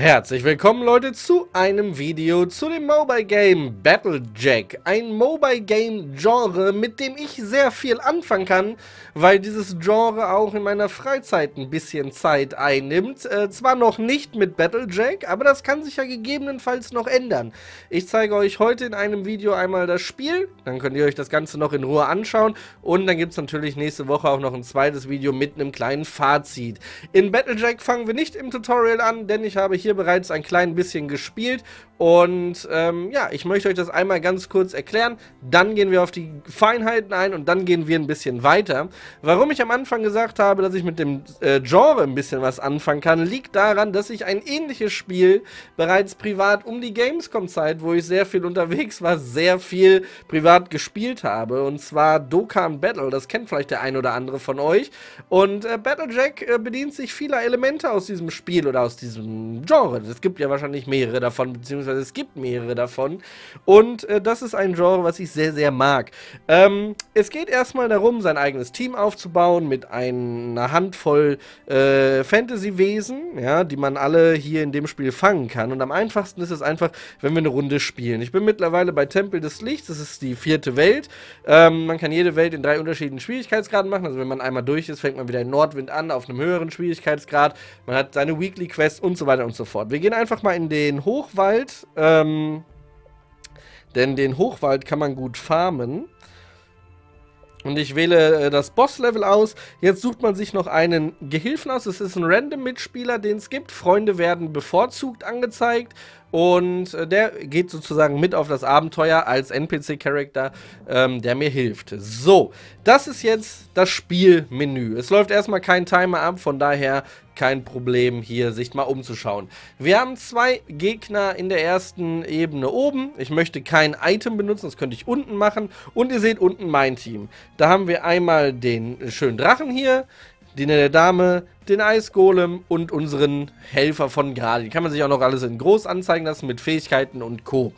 Herzlich willkommen Leute zu einem Video zu dem Mobile Game Battlejack. Ein Mobile Game Genre, mit dem ich sehr viel anfangen kann, weil dieses Genre auch in meiner Freizeit ein bisschen Zeit einnimmt. Äh, zwar noch nicht mit Battlejack, aber das kann sich ja gegebenenfalls noch ändern. Ich zeige euch heute in einem Video einmal das Spiel, dann könnt ihr euch das Ganze noch in Ruhe anschauen und dann gibt es natürlich nächste Woche auch noch ein zweites Video mit einem kleinen Fazit. In Battlejack fangen wir nicht im Tutorial an, denn ich habe hier hier bereits ein klein bisschen gespielt und ähm, ja, ich möchte euch das einmal ganz kurz erklären. Dann gehen wir auf die Feinheiten ein und dann gehen wir ein bisschen weiter. Warum ich am Anfang gesagt habe, dass ich mit dem äh, Genre ein bisschen was anfangen kann, liegt daran, dass ich ein ähnliches Spiel bereits privat um die Gamescom-Zeit, wo ich sehr viel unterwegs war, sehr viel privat gespielt habe. Und zwar Dokkan Battle. Das kennt vielleicht der ein oder andere von euch. Und äh, Battlejack äh, bedient sich vieler Elemente aus diesem Spiel oder aus diesem Genre. Es gibt ja wahrscheinlich mehrere davon, beziehungsweise es gibt mehrere davon. Und äh, das ist ein Genre, was ich sehr, sehr mag. Ähm, es geht erstmal darum, sein eigenes Team aufzubauen mit einer Handvoll äh, Fantasy-Wesen, ja, die man alle hier in dem Spiel fangen kann. Und am einfachsten ist es einfach, wenn wir eine Runde spielen. Ich bin mittlerweile bei Tempel des Lichts, das ist die vierte Welt. Ähm, man kann jede Welt in drei unterschiedlichen Schwierigkeitsgraden machen. Also wenn man einmal durch ist, fängt man wieder in Nordwind an, auf einem höheren Schwierigkeitsgrad. Man hat seine Weekly Quest und so weiter und so fort. Wir gehen einfach mal in den Hochwald, ähm, denn den Hochwald kann man gut farmen. Und ich wähle äh, das Boss-Level aus. Jetzt sucht man sich noch einen Gehilfen aus. Es ist ein Random-Mitspieler, den es gibt. Freunde werden bevorzugt angezeigt. Und äh, der geht sozusagen mit auf das Abenteuer als NPC-Charakter, ähm, der mir hilft. So, das ist jetzt das Spielmenü. Es läuft erstmal kein Timer ab, von daher kein Problem, hier sich mal umzuschauen. Wir haben zwei Gegner in der ersten Ebene oben. Ich möchte kein Item benutzen, das könnte ich unten machen. Und ihr seht unten mein Team. Da haben wir einmal den schönen Drachen hier, die nette Dame, den Eisgolem und unseren Helfer von gerade. Die kann man sich auch noch alles in groß anzeigen lassen mit Fähigkeiten und Co.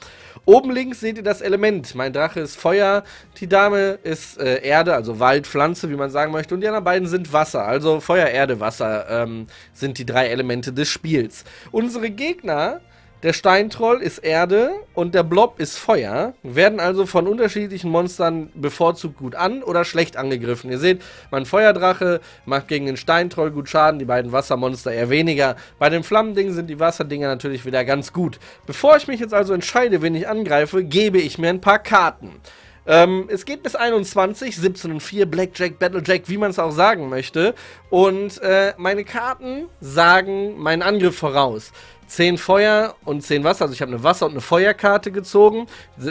Oben links seht ihr das Element. Mein Drache ist Feuer, die Dame ist äh, Erde, also Wald, Pflanze, wie man sagen möchte. Und die anderen beiden sind Wasser, also Feuer, Erde, Wasser ähm, sind die drei Elemente des Spiels. Unsere Gegner der Steintroll ist Erde und der Blob ist Feuer, werden also von unterschiedlichen Monstern bevorzugt gut an oder schlecht angegriffen. Ihr seht, mein Feuerdrache macht gegen den Steintroll gut Schaden, die beiden Wassermonster eher weniger. Bei den Flammendingen sind die Wasserdinger natürlich wieder ganz gut. Bevor ich mich jetzt also entscheide, wen ich angreife, gebe ich mir ein paar Karten. Ähm, es geht bis 21, 17 und 4, Blackjack, Battlejack, wie man es auch sagen möchte. Und äh, meine Karten sagen meinen Angriff voraus. 10 Feuer und 10 Wasser. Also ich habe eine Wasser- und eine Feuerkarte gezogen.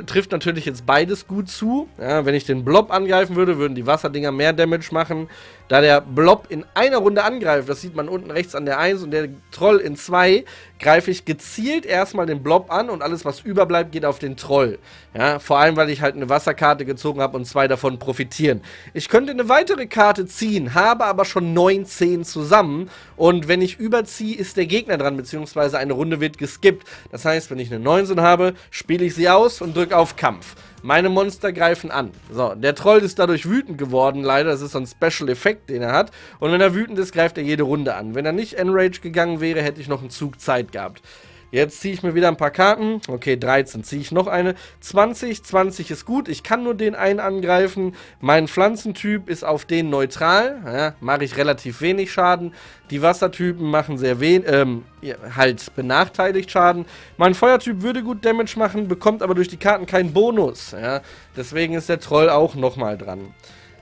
Trifft natürlich jetzt beides gut zu. Ja, wenn ich den Blob angreifen würde, würden die Wasserdinger mehr Damage machen. Da der Blob in einer Runde angreift, das sieht man unten rechts an der 1 und der Troll in 2, greife ich gezielt erstmal den Blob an und alles, was überbleibt, geht auf den Troll. Ja, vor allem, weil ich halt eine Wasserkarte gezogen habe und zwei davon profitieren. Ich könnte eine weitere Karte ziehen, habe aber schon 19 zusammen und wenn ich überziehe, ist der Gegner dran, beziehungsweise eine Runde wird geskippt. Das heißt, wenn ich eine 19 habe, spiele ich sie aus und drücke auf Kampf. Meine Monster greifen an. So, der Troll ist dadurch wütend geworden, leider. Das ist so ein Special-Effekt, den er hat. Und wenn er wütend ist, greift er jede Runde an. Wenn er nicht Enrage gegangen wäre, hätte ich noch einen Zug Zeit gehabt. Jetzt ziehe ich mir wieder ein paar Karten. Okay, 13. Ziehe ich noch eine. 20. 20 ist gut. Ich kann nur den einen angreifen. Mein Pflanzentyp ist auf den neutral. Ja, Mache ich relativ wenig Schaden. Die Wassertypen machen sehr wenig, ähm, halt benachteiligt Schaden. Mein Feuertyp würde gut Damage machen, bekommt aber durch die Karten keinen Bonus. Ja, deswegen ist der Troll auch nochmal dran.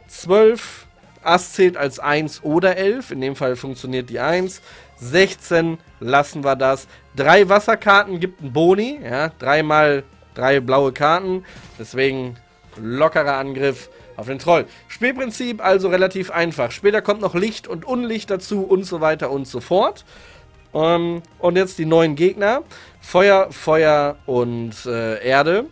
12. Ass zählt als 1 oder 11. In dem Fall funktioniert die 1. 16 lassen wir das. Drei Wasserkarten gibt einen Boni. Ja, dreimal drei blaue Karten. Deswegen lockerer Angriff auf den Troll. Spielprinzip also relativ einfach. Später kommt noch Licht und Unlicht dazu und so weiter und so fort. Um, ähm, und jetzt die neuen Gegner. Feuer, Feuer und äh, Erde.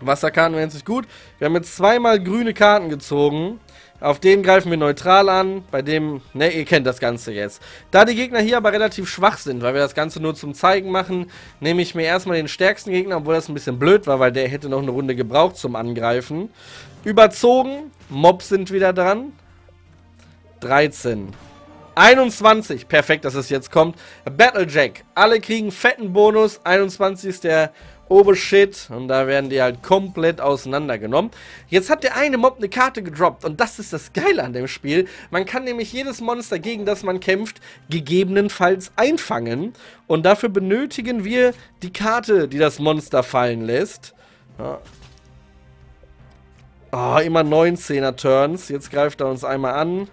Wasserkarten wären sich gut. Wir haben jetzt zweimal grüne Karten gezogen. Auf den greifen wir neutral an, bei dem, ne, ihr kennt das Ganze jetzt. Da die Gegner hier aber relativ schwach sind, weil wir das Ganze nur zum Zeigen machen, nehme ich mir erstmal den stärksten Gegner, obwohl das ein bisschen blöd war, weil der hätte noch eine Runde gebraucht zum Angreifen. Überzogen, Mobs sind wieder dran. 13. 21. Perfekt, dass es jetzt kommt. Battlejack. Alle kriegen fetten Bonus. 21 ist der Obershit. Und da werden die halt komplett auseinandergenommen. Jetzt hat der eine Mob eine Karte gedroppt. Und das ist das Geile an dem Spiel. Man kann nämlich jedes Monster, gegen das man kämpft, gegebenenfalls einfangen. Und dafür benötigen wir die Karte, die das Monster fallen lässt. Ja. Oh, immer 19er Turns. Jetzt greift er uns einmal an.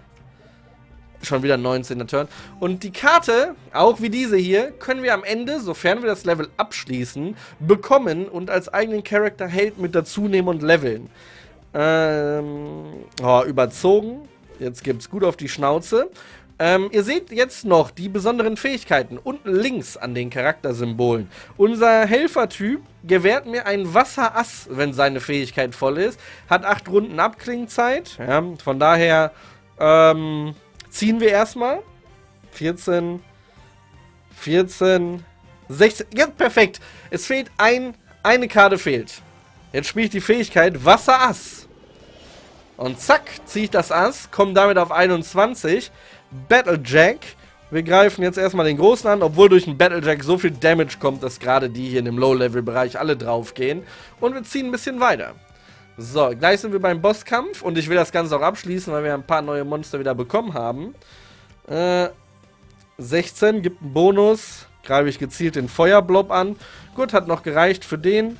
Schon wieder 19er Turn. Und die Karte, auch wie diese hier, können wir am Ende, sofern wir das Level abschließen, bekommen und als eigenen Charakter Held mit dazu nehmen und leveln. Ähm, oh, überzogen. Jetzt gibt's gut auf die Schnauze. Ähm, ihr seht jetzt noch die besonderen Fähigkeiten unten links an den Charaktersymbolen. Unser Helfertyp gewährt mir ein Wasserass, wenn seine Fähigkeit voll ist. Hat 8 Runden Abklingzeit. Ja, von daher, ähm, ziehen wir erstmal. 14, 14, 16. Ja, perfekt. Es fehlt ein, eine Karte fehlt. Jetzt spiele ich die Fähigkeit Wasserass. Und zack, ziehe ich das Ass, komme damit auf 21. Battlejack. Wir greifen jetzt erstmal den Großen an, obwohl durch den Battlejack so viel Damage kommt, dass gerade die hier in dem Low-Level-Bereich alle drauf gehen. Und wir ziehen ein bisschen weiter. So, gleich sind wir beim Bosskampf und ich will das Ganze auch abschließen, weil wir ein paar neue Monster wieder bekommen haben. Äh, 16 gibt einen Bonus. Greife ich gezielt den Feuerblob an. Gut, hat noch gereicht für den.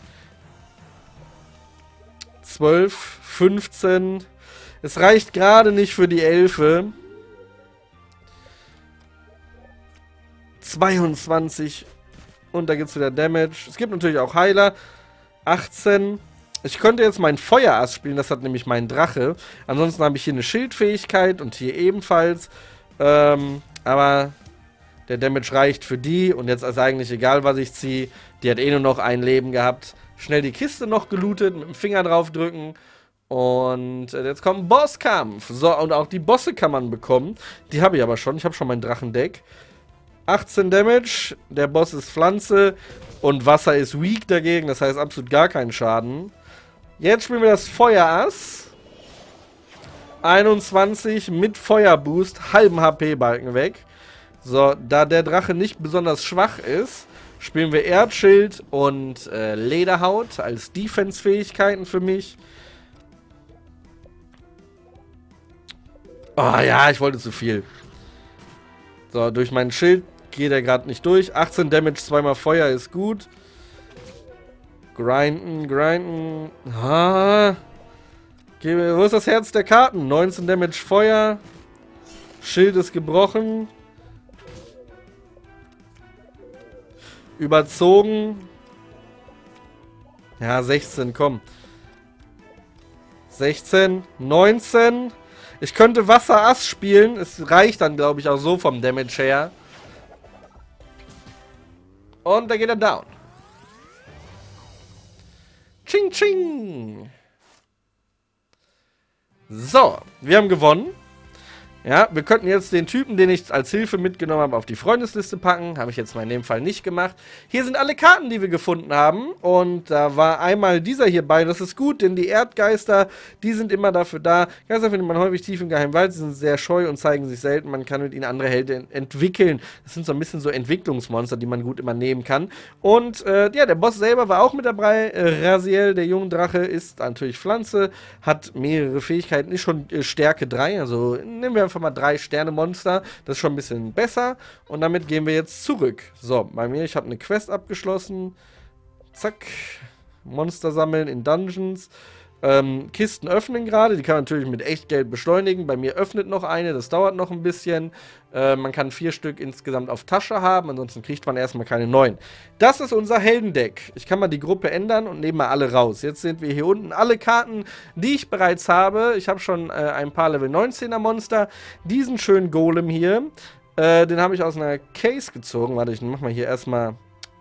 12, 15. Es reicht gerade nicht für die Elfe. 22. Und da gibt es wieder Damage. Es gibt natürlich auch Heiler. 18. Ich könnte jetzt meinen Feuerass spielen, das hat nämlich mein Drache. Ansonsten habe ich hier eine Schildfähigkeit und hier ebenfalls. Ähm, aber der Damage reicht für die und jetzt ist eigentlich egal, was ich ziehe. Die hat eh nur noch ein Leben gehabt. Schnell die Kiste noch gelootet, mit dem Finger drauf drücken. Und äh, jetzt kommt ein Bosskampf. So, und auch die Bosse kann man bekommen. Die habe ich aber schon. Ich habe schon mein Drachendeck. 18 Damage. Der Boss ist Pflanze. Und Wasser ist weak dagegen. Das heißt absolut gar keinen Schaden. Jetzt spielen wir das Feuerass. 21 mit Feuerboost, halben HP-Balken weg. So, da der Drache nicht besonders schwach ist, spielen wir Erdschild und äh, Lederhaut als Defense-Fähigkeiten für mich. Oh ja, ich wollte zu viel. So, durch meinen Schild geht er gerade nicht durch. 18 Damage, zweimal Feuer ist gut. Grinden, grinden. Ah. Wo ist das Herz der Karten? 19 Damage Feuer. Schild ist gebrochen. Überzogen. Ja, 16, komm. 16, 19. Ich könnte Wasserass spielen. Es reicht dann, glaube ich, auch so vom Damage her. Und da geht er down. Ching, ching. So, wir haben gewonnen. Ja, wir könnten jetzt den Typen, den ich als Hilfe mitgenommen habe, auf die Freundesliste packen. Habe ich jetzt mal in dem Fall nicht gemacht. Hier sind alle Karten, die wir gefunden haben. Und da war einmal dieser hier bei. Das ist gut, denn die Erdgeister, die sind immer dafür da. Geister findet man häufig tief im Geheimwald. Sie sind sehr scheu und zeigen sich selten. Man kann mit ihnen andere Helden entwickeln. Das sind so ein bisschen so Entwicklungsmonster, die man gut immer nehmen kann. Und äh, ja, der Boss selber war auch mit dabei. Äh, Raziel, der junge Drache, ist natürlich Pflanze. Hat mehrere Fähigkeiten. Ist schon äh, Stärke 3. Also nehmen wir einfach einfach mal drei Sterne Monster. Das ist schon ein bisschen besser. Und damit gehen wir jetzt zurück. So, bei mir, ich habe eine Quest abgeschlossen. Zack. Monster sammeln in Dungeons. Ähm, Kisten öffnen gerade, die kann man natürlich mit Echtgeld beschleunigen. Bei mir öffnet noch eine, das dauert noch ein bisschen. Äh, man kann vier Stück insgesamt auf Tasche haben, ansonsten kriegt man erstmal keine neuen. Das ist unser Heldendeck. Ich kann mal die Gruppe ändern und nehme mal alle raus. Jetzt sind wir hier unten alle Karten, die ich bereits habe. Ich habe schon äh, ein paar Level 19er Monster. Diesen schönen Golem hier, äh, den habe ich aus einer Case gezogen. Warte, ich mach mal hier erstmal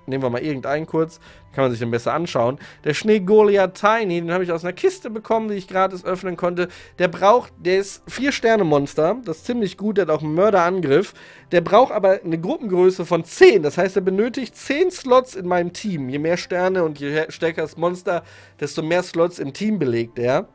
nehmen wir mal irgendeinen kurz, kann man sich den besser anschauen. Der Schnee Goliath Tiny, den habe ich aus einer Kiste bekommen, die ich gratis öffnen konnte. Der braucht, der ist 4-Sterne-Monster, das ist ziemlich gut, der hat auch einen Mörderangriff. Der braucht aber eine Gruppengröße von 10, das heißt, er benötigt 10 Slots in meinem Team. Je mehr Sterne und je stärker das Monster, desto mehr Slots im Team belegt er.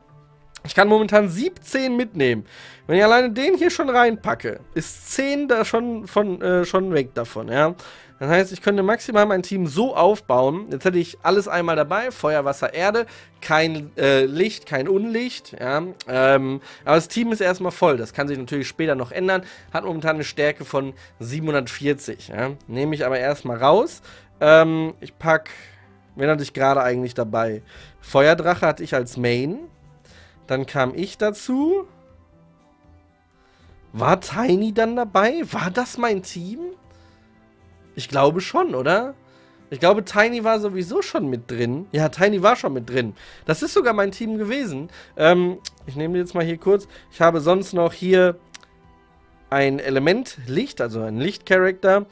Ich kann momentan 17 mitnehmen. Wenn ich alleine den hier schon reinpacke, ist 10 da schon, von, äh, schon weg davon, ja. Das heißt, ich könnte maximal mein Team so aufbauen. Jetzt hätte ich alles einmal dabei. Feuer, Wasser, Erde. Kein äh, Licht, kein Unlicht. Ja. Ähm, aber das Team ist erstmal voll. Das kann sich natürlich später noch ändern. Hat momentan eine Stärke von 740. Ja. Nehme ich aber erstmal raus. Ähm, ich pack... Wen hatte ich gerade eigentlich dabei? Feuerdrache hatte ich als Main. Dann kam ich dazu. War Tiny dann dabei? War das mein Team? Ich glaube schon, oder? Ich glaube, Tiny war sowieso schon mit drin. Ja, Tiny war schon mit drin. Das ist sogar mein Team gewesen. Ähm, ich nehme jetzt mal hier kurz. Ich habe sonst noch hier ein Element Licht, also ein Lichtcharakter.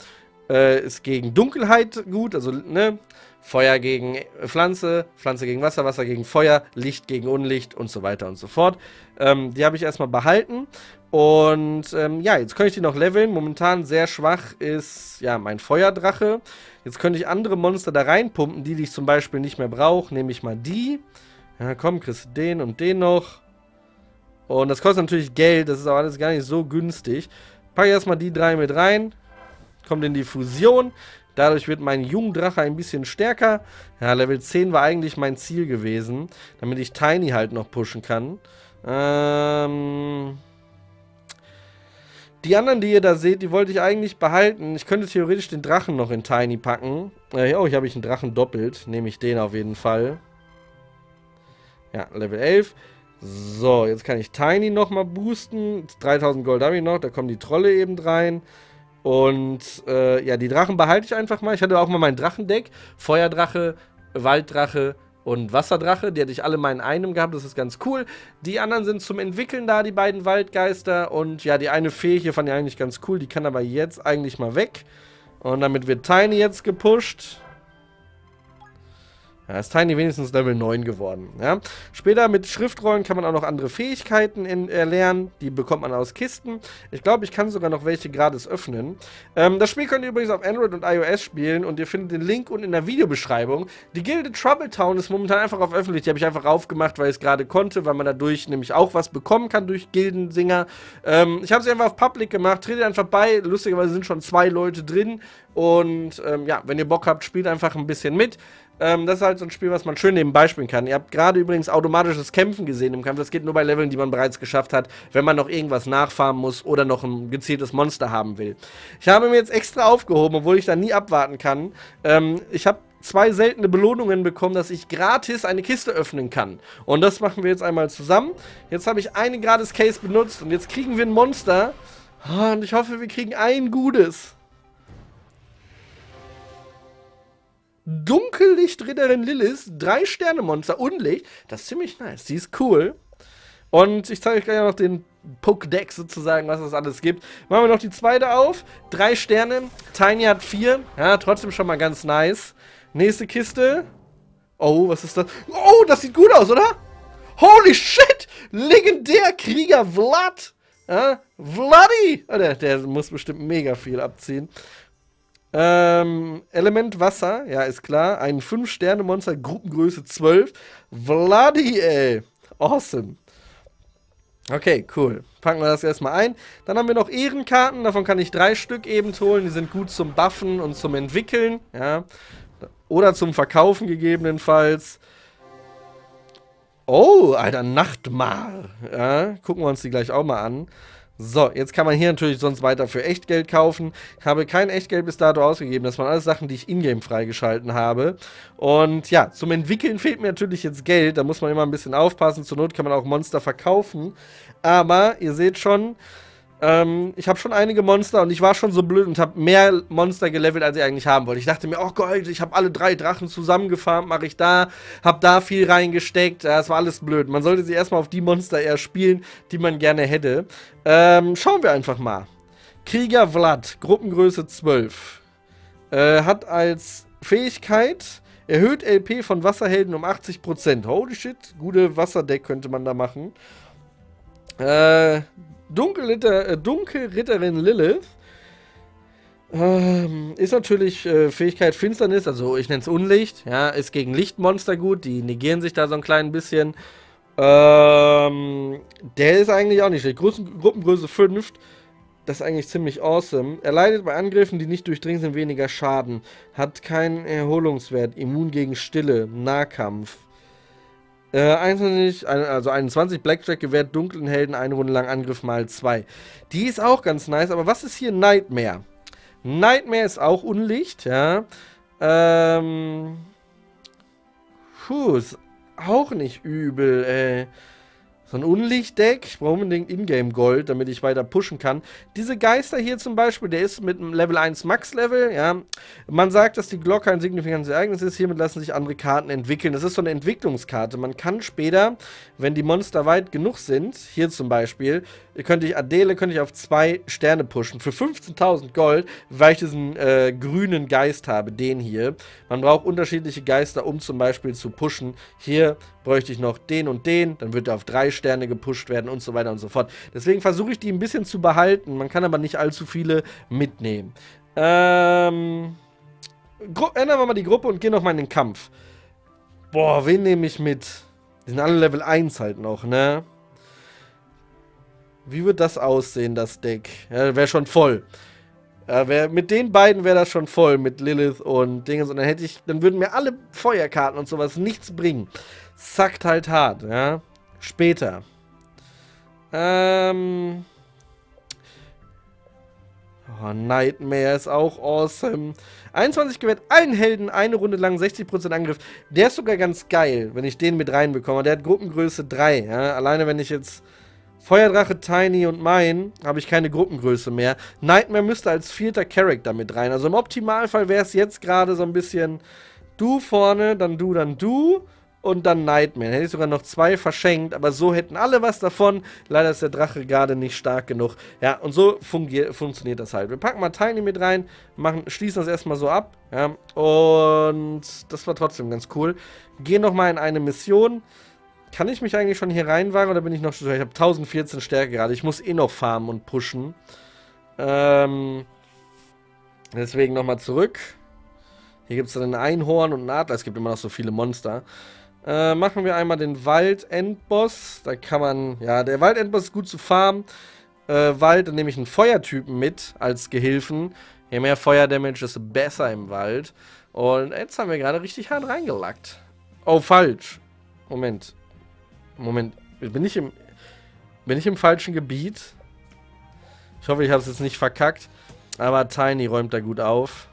Äh, ist gegen Dunkelheit gut, also ne, Feuer gegen Pflanze, Pflanze gegen Wasser, Wasser gegen Feuer, Licht gegen Unlicht und so weiter und so fort. Ähm, die habe ich erstmal behalten. Und ähm, ja, jetzt könnte ich die noch leveln. Momentan sehr schwach ist ja mein Feuerdrache. Jetzt könnte ich andere Monster da reinpumpen, die, die ich zum Beispiel nicht mehr brauche. Nehme ich mal die. Ja, komm, kriegst du den und den noch. Und das kostet natürlich Geld. Das ist auch alles gar nicht so günstig. Packe erstmal die drei mit rein. Kommt in die Fusion. Dadurch wird mein Jungdrache ein bisschen stärker. Ja, Level 10 war eigentlich mein Ziel gewesen, damit ich Tiny halt noch pushen kann. Ähm... Die anderen, die ihr da seht, die wollte ich eigentlich behalten. Ich könnte theoretisch den Drachen noch in Tiny packen. Äh, oh, hier habe ich einen Drachen doppelt. Nehme ich den auf jeden Fall. Ja, Level 11. So, jetzt kann ich Tiny nochmal boosten. 3000 Gold habe ich noch. Da kommen die Trolle eben rein. Und äh, ja, die Drachen behalte ich einfach mal. Ich hatte auch mal mein Drachendeck. Feuerdrache, Walddrache und Wasserdrache. Die hatte ich alle mal in einem gehabt. Das ist ganz cool. Die anderen sind zum Entwickeln da, die beiden Waldgeister. Und ja, die eine Fee hier fand ich eigentlich ganz cool. Die kann aber jetzt eigentlich mal weg. Und damit wird Tiny jetzt gepusht. Ja, ist Tiny wenigstens Level 9 geworden. Ja. Später mit Schriftrollen kann man auch noch andere Fähigkeiten in, erlernen. Die bekommt man aus Kisten. Ich glaube, ich kann sogar noch welche gratis öffnen. Ähm, das Spiel könnt ihr übrigens auf Android und iOS spielen und ihr findet den Link unten in der Videobeschreibung. Die Gilde Trouble Town ist momentan einfach auf öffentlich. Die habe ich einfach aufgemacht, weil ich es gerade konnte, weil man dadurch nämlich auch was bekommen kann durch Gildensinger. Ähm, ich habe sie einfach auf Public gemacht. Tretet einfach bei. Lustigerweise sind schon zwei Leute drin. Und ähm, ja, wenn ihr Bock habt, spielt einfach ein bisschen mit. Ähm, das ist halt so ein Spiel, was man schön nebenbei spielen kann. Ihr habt gerade übrigens automatisches Kämpfen gesehen im Kampf. Das geht nur bei Leveln, die man bereits geschafft hat, wenn man noch irgendwas nachfarmen muss oder noch ein gezieltes Monster haben will. Ich habe mir jetzt extra aufgehoben, obwohl ich da nie abwarten kann. Ähm, ich habe zwei seltene Belohnungen bekommen, dass ich gratis eine Kiste öffnen kann. Und das machen wir jetzt einmal zusammen. Jetzt habe ich eine gratis Case benutzt und jetzt kriegen wir ein Monster. Ah, und ich hoffe, wir kriegen ein gutes. Dunkellichtritterin Lilith, drei Sterne Monster, Unlicht. Das ist ziemlich nice. Die ist cool. Und ich zeige euch gleich noch den Pokédex sozusagen, was es alles gibt. Machen wir noch die zweite auf. Drei Sterne. Tiny hat vier. Ja, trotzdem schon mal ganz nice. Nächste Kiste. Oh, was ist das? Oh, das sieht gut aus, oder? Holy shit! Legendär Krieger Vlad. Ja, Vladi! Oh, der, der muss bestimmt mega viel abziehen. Ähm, Element Wasser, ja, ist klar. Ein 5-Sterne-Monster, Gruppengröße 12. Vladi, ey. Awesome. Okay, cool. Packen wir das erstmal ein. Dann haben wir noch Ehrenkarten. Davon kann ich drei Stück eben holen. Die sind gut zum Buffen und zum Entwickeln. Ja. Oder zum Verkaufen gegebenenfalls. Oh, alter Nachtmar. Ja, gucken wir uns die gleich auch mal an. So, jetzt kann man hier natürlich sonst weiter für Echtgeld kaufen. Ich habe kein Echtgeld bis dato ausgegeben. Das waren alles Sachen, die ich ingame freigeschalten habe. Und ja, zum Entwickeln fehlt mir natürlich jetzt Geld. Da muss man immer ein bisschen aufpassen. Zur Not kann man auch Monster verkaufen. Aber ihr seht schon, ähm, ich habe schon einige Monster und ich war schon so blöd und habe mehr Monster gelevelt, als ich eigentlich haben wollte. Ich dachte mir, oh Gott, ich habe alle drei Drachen zusammengefarmt, mache ich da, habe da viel reingesteckt. Das war alles blöd. Man sollte sie erstmal auf die Monster eher spielen, die man gerne hätte. Ähm, schauen wir einfach mal. Krieger Vlad, Gruppengröße 12. Äh, hat als Fähigkeit erhöht LP von Wasserhelden um 80%. Holy shit, gute Wasserdeck könnte man da machen. Äh, Dunkelritter, äh, Dunkelritterin Lilith ähm, ist natürlich äh, Fähigkeit Finsternis, also ich nenne es Unlicht, ja, ist gegen Lichtmonster gut, die negieren sich da so ein klein bisschen. Ähm, der ist eigentlich auch nicht schlecht. Großen, Gruppengröße 5. Das ist eigentlich ziemlich awesome. Er leidet bei Angriffen, die nicht durchdringen sind, weniger Schaden. Hat keinen Erholungswert. Immun gegen Stille. Nahkampf. Äh, 21, also 21 Blackjack gewährt dunklen Helden eine Runde lang Angriff mal 2. Die ist auch ganz nice, aber was ist hier Nightmare? Nightmare ist auch Unlicht, ja. Ähm. Puh, ist auch nicht übel, ey. So ein Unlichtdeck. Ich brauche unbedingt Ingame Gold, damit ich weiter pushen kann. Diese Geister hier zum Beispiel, der ist mit einem Level 1 Max-Level, ja. Man sagt, dass die Glocke ein signifikantes Ereignis ist. Hiermit lassen sich andere Karten entwickeln. Das ist so eine Entwicklungskarte. Man kann später, wenn die Monster weit genug sind, hier zum Beispiel, könnte ich Adele könnte ich auf zwei Sterne pushen. Für 15.000 Gold, weil ich diesen äh, grünen Geist habe, den hier. Man braucht unterschiedliche Geister, um zum Beispiel zu pushen. Hier bräuchte ich noch den und den, dann wird er auf drei Sterne gepusht werden und so weiter und so fort. Deswegen versuche ich die ein bisschen zu behalten. Man kann aber nicht allzu viele mitnehmen. Ähm, ändern wir mal die Gruppe und gehen nochmal in den Kampf. Boah, wen nehme ich mit? Die sind alle Level 1 halt noch, ne? Wie wird das aussehen, das Deck? Ja, wäre schon voll. Ja, wär, mit den beiden wäre das schon voll, mit Lilith und Dingens. Und dann hätte ich, dann würden mir alle Feuerkarten und sowas nichts bringen. Zackt halt hart, ja. Später. Ähm. Oh, Nightmare ist auch awesome. 21 gewährt allen Helden eine Runde lang 60% Angriff. Der ist sogar ganz geil, wenn ich den mit reinbekomme. Der hat Gruppengröße 3. Ja? Alleine wenn ich jetzt Feuerdrache, Tiny und mein habe ich keine Gruppengröße mehr. Nightmare müsste als vierter Charakter mit rein. Also im Optimalfall wäre es jetzt gerade so ein bisschen du vorne, dann du, dann du und dann Nightmare. Hätte ich sogar noch zwei verschenkt, aber so hätten alle was davon. Leider ist der Drache gerade nicht stark genug. Ja, und so funktioniert das halt. Wir packen mal Tiny mit rein, machen, schließen das erstmal so ab. Ja, und das war trotzdem ganz cool. Gehen nochmal in eine Mission. Kann ich mich eigentlich schon hier reinwagen oder bin ich noch. Ich habe 1014 Stärke gerade. Ich muss eh noch farmen und pushen. Ähm, deswegen nochmal zurück. Hier gibt es dann ein Einhorn und einen Adler. Es gibt immer noch so viele Monster. Äh, machen wir einmal den Wald-Endboss. Da kann man... Ja, der Wald-Endboss ist gut zu farmen. Äh, Wald, dann nehme ich einen Feuertypen mit als Gehilfen. Je mehr Feuerdamage, desto besser im Wald. Und jetzt haben wir gerade richtig hart reingelackt. Oh, falsch. Moment. Moment, bin ich im, bin ich im falschen Gebiet? Ich hoffe, ich habe es jetzt nicht verkackt. Aber Tiny räumt da gut auf.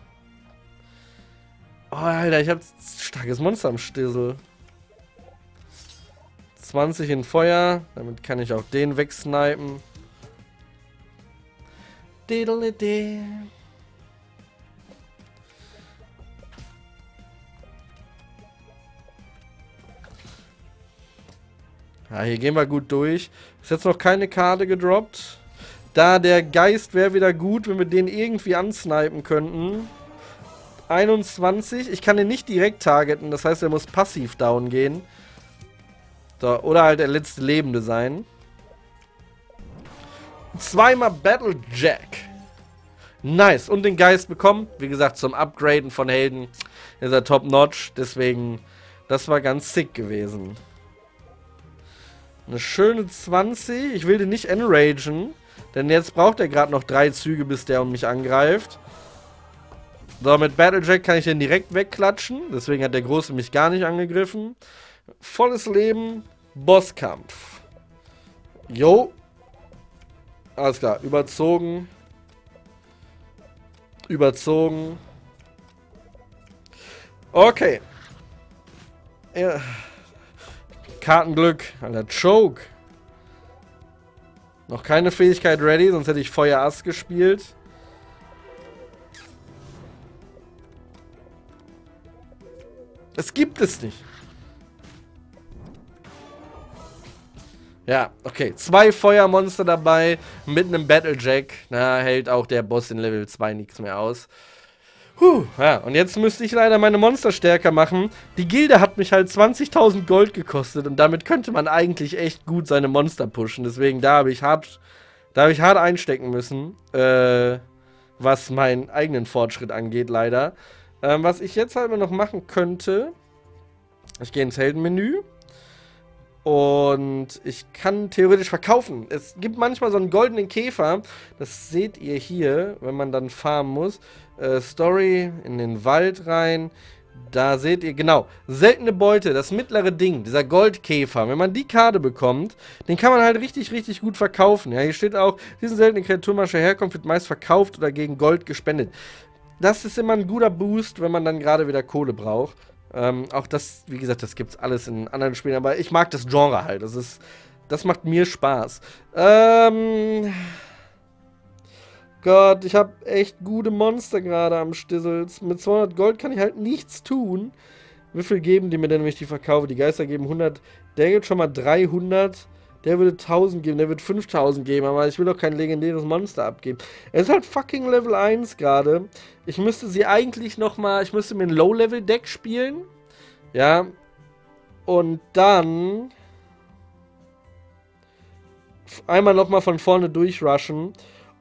Oh, Alter, ich habe starkes Monster am Stissel. 20 in Feuer. Damit kann ich auch den wegsnipen. Diddle Ja, hier gehen wir gut durch. Ist jetzt noch keine Karte gedroppt. Da der Geist wäre wieder gut, wenn wir den irgendwie ansnipen könnten. 21. Ich kann den nicht direkt targeten, das heißt, er muss passiv down gehen. So, oder halt der letzte Lebende sein. Zweimal Battle Jack. Nice. Und den Geist bekommen. Wie gesagt, zum Upgraden von Helden ist er top-notch. Deswegen, das war ganz sick gewesen. Eine schöne 20. Ich will den nicht enragen. Denn jetzt braucht er gerade noch drei Züge, bis der um mich angreift. So, mit Battlejack kann ich den direkt wegklatschen. Deswegen hat der Große mich gar nicht angegriffen. Volles Leben. Bosskampf. Jo. Alles klar. Überzogen. Überzogen. Okay. Ja. Kartenglück. Alter, Choke. Noch keine Fähigkeit ready, sonst hätte ich Feuer Ass gespielt. Es gibt es nicht. Ja, okay. Zwei Feuermonster dabei mit einem Battlejack. Da hält auch der Boss in Level 2 nichts mehr aus. Puh, ja, und jetzt müsste ich leider meine Monster stärker machen. Die Gilde hat mich halt 20.000 Gold gekostet und damit könnte man eigentlich echt gut seine Monster pushen. Deswegen, da habe ich hart, da habe ich hart einstecken müssen, äh, was meinen eigenen Fortschritt angeht, leider. Ähm, was ich jetzt halt noch machen könnte, ich gehe ins Heldenmenü Und ich kann theoretisch verkaufen. Es gibt manchmal so einen goldenen Käfer. Das seht ihr hier, wenn man dann farmen muss. Äh, Story in den Wald rein. Da seht ihr, genau, seltene Beute, das mittlere Ding, dieser Goldkäfer. Wenn man die Karte bekommt, den kann man halt richtig, richtig gut verkaufen. Ja, hier steht auch, diesen seltenen Kreaturmasche herkommt, wird meist verkauft oder gegen Gold gespendet. Das ist immer ein guter Boost, wenn man dann gerade wieder Kohle braucht. Ähm, auch das, wie gesagt, das gibt es alles in anderen Spielen, aber ich mag das Genre halt. Das ist, das macht mir Spaß. Ähm, Gott, ich habe echt gute Monster gerade am Stissels. Mit 200 Gold kann ich halt nichts tun. Wie viel geben die mir denn, wenn ich die verkaufe? Die Geister geben 100. Der gibt schon mal 300. Der würde 1000 geben, der wird 5000 geben, aber ich will doch kein legendäres Monster abgeben. Er ist halt fucking Level 1 gerade. Ich müsste sie eigentlich nochmal, ich müsste mir ein Low-Level-Deck spielen. Ja. Und dann einmal nochmal von vorne durchrushen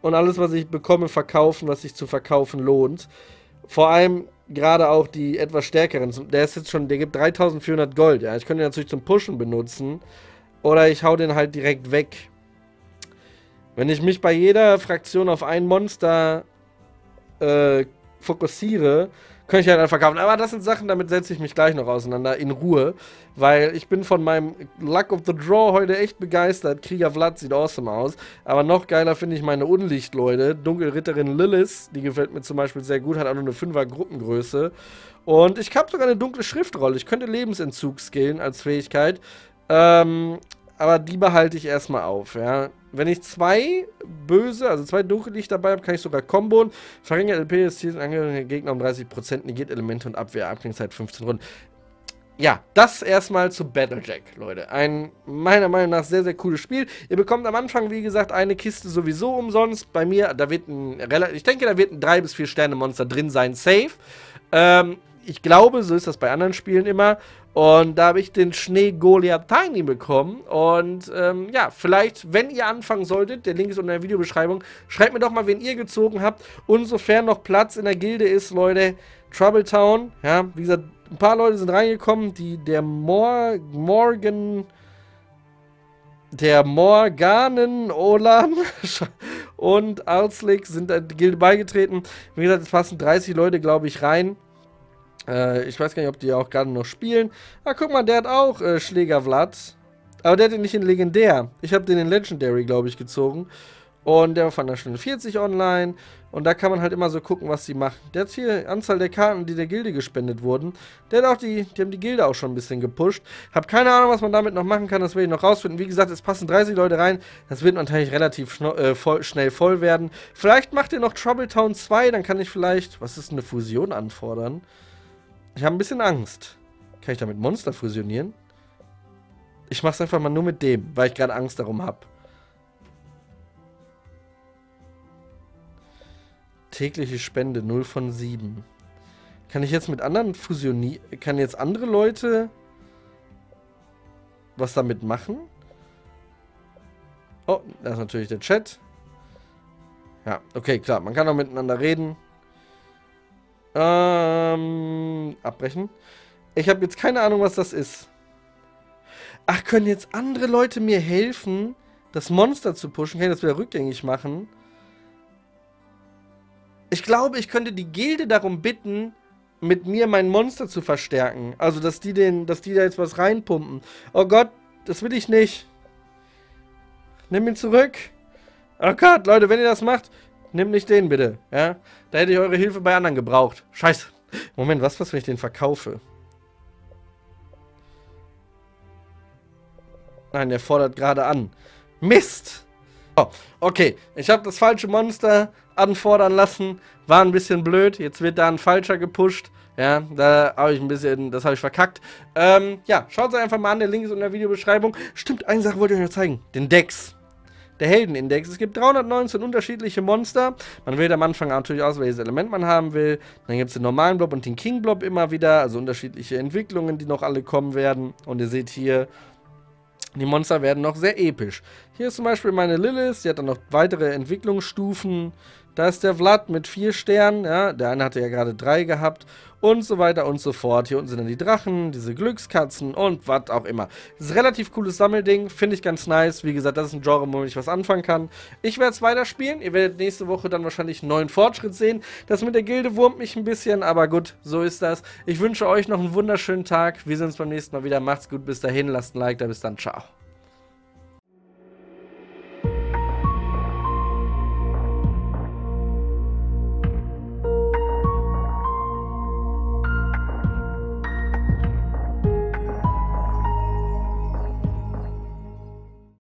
und alles, was ich bekomme, verkaufen, was sich zu verkaufen lohnt. Vor allem gerade auch die etwas stärkeren. Der ist jetzt schon, der gibt 3400 Gold. Ja, ich könnte ihn natürlich zum Pushen benutzen. Oder ich hau den halt direkt weg. Wenn ich mich bei jeder Fraktion auf ein Monster äh, fokussiere, könnte ich halt einfach verkaufen. Aber das sind Sachen, damit setze ich mich gleich noch auseinander, in Ruhe. Weil ich bin von meinem Luck of the Draw heute echt begeistert. Krieger Vlad sieht awesome aus. Aber noch geiler finde ich meine Unlichtleute. Dunkelritterin Lilith, die gefällt mir zum Beispiel sehr gut, hat auch nur eine 5er Gruppengröße. Und ich habe sogar eine dunkle Schriftrolle. Ich könnte Lebensentzug skillen als Fähigkeit. Ähm, aber die behalte ich erstmal auf, ja. Wenn ich zwei böse, also zwei Dunkellicht dabei habe, kann ich sogar komboen. Verringert LP des Ziels angehöriger Gegner um 30%, negiert Elemente und Abwehr, Abklingzeit 15 Runden. Ja, das erstmal zu Battlejack, Leute. Ein meiner Meinung nach sehr, sehr cooles Spiel. Ihr bekommt am Anfang, wie gesagt, eine Kiste sowieso umsonst. Bei mir, da wird ein relativ, ich denke, da wird ein 3 bis 4 Sterne Monster drin sein, safe. Ähm, ich glaube, so ist das bei anderen Spielen immer. Und da habe ich den Schnee Goliath Tiny bekommen. Und ähm, ja, vielleicht, wenn ihr anfangen solltet, der Link ist unter der Videobeschreibung, schreibt mir doch mal, wen ihr gezogen habt. Und sofern noch Platz in der Gilde ist, Leute, Trouble Town. Ja, wie gesagt, ein paar Leute sind reingekommen. Die, der Mor Morgan der Morganen Olan und Alslick sind der Gilde beigetreten. Wie gesagt, es passen 30 Leute, glaube ich, rein. Äh, ich weiß gar nicht, ob die auch gerade noch spielen. Ah, guck mal, der hat auch äh, Schläger Vlad. Aber der hat den nicht in Legendär. Ich habe den in Legendary, glaube ich, gezogen. Und der war von der Stunde 40 online. Und da kann man halt immer so gucken, was sie machen. Der hat hier Anzahl der Karten, die der Gilde gespendet wurden. Der hat auch die, die haben die Gilde auch schon ein bisschen gepusht. Hab keine Ahnung, was man damit noch machen kann. Das werde ich noch rausfinden. Wie gesagt, es passen 30 Leute rein. Das wird natürlich relativ äh, voll, schnell voll werden. Vielleicht macht ihr noch Trouble Town 2. Dann kann ich vielleicht, was ist eine Fusion anfordern? Ich habe ein bisschen Angst. Kann ich damit Monster fusionieren? Ich mache es einfach mal nur mit dem, weil ich gerade Angst darum habe. Tägliche Spende 0 von 7. Kann ich jetzt mit anderen fusionieren? Kann jetzt andere Leute was damit machen? Oh, da ist natürlich der Chat. Ja, okay, klar. Man kann auch miteinander reden. Ähm, abbrechen. Ich habe jetzt keine Ahnung, was das ist. Ach, können jetzt andere Leute mir helfen, das Monster zu pushen? Kann ich das wieder rückgängig machen? Ich glaube, ich könnte die Gilde darum bitten, mit mir mein Monster zu verstärken. Also, dass die, den, dass die da jetzt was reinpumpen. Oh Gott, das will ich nicht. Nimm ihn zurück. Oh Gott, Leute, wenn ihr das macht, Nimm nicht den bitte, ja? Da hätte ich eure Hilfe bei anderen gebraucht. Scheiße. Moment, was, was, wenn ich den verkaufe? Nein, der fordert gerade an. Mist! Oh, okay, ich habe das falsche Monster anfordern lassen. War ein bisschen blöd. Jetzt wird da ein falscher gepusht. Ja, da habe ich ein bisschen, das habe ich verkackt. Ähm, ja, schaut es einfach mal an. Der Link ist in der Videobeschreibung. Stimmt, eine Sache wollte ich euch noch zeigen. Den Dex der Heldenindex. Es gibt 319 unterschiedliche Monster. Man wählt am Anfang natürlich aus, welches Element man haben will. Dann gibt es den normalen Blob und den King Blob immer wieder. Also unterschiedliche Entwicklungen, die noch alle kommen werden. Und ihr seht hier, die Monster werden noch sehr episch. Hier ist zum Beispiel meine Lilith. Sie hat dann noch weitere Entwicklungsstufen. Da ist der Vlad mit vier Sternen, ja, der eine hatte ja gerade drei gehabt und so weiter und so fort. Hier unten sind dann die Drachen, diese Glückskatzen und was auch immer. Das ist ein relativ cooles Sammelding, finde ich ganz nice. Wie gesagt, das ist ein Genre, womit ich was anfangen kann. Ich werde es weiterspielen. Ihr werdet nächste Woche dann wahrscheinlich einen neuen Fortschritt sehen. Das mit der Gilde wurmt mich ein bisschen, aber gut, so ist das. Ich wünsche euch noch einen wunderschönen Tag. Wir sehen uns beim nächsten Mal wieder. Macht's gut, bis dahin, lasst ein Like da, bis dann, ciao.